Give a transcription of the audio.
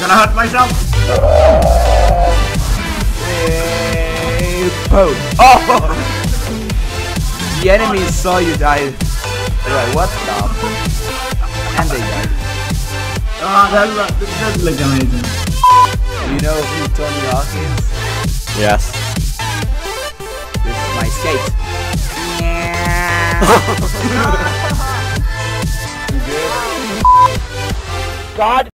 gonna hurt myself. Oh! Oh! The enemy saw you die. Like what the? And they died. Oh, that, look- that look amazing. You know who Tony Hawk is? Yes. This is my skate. God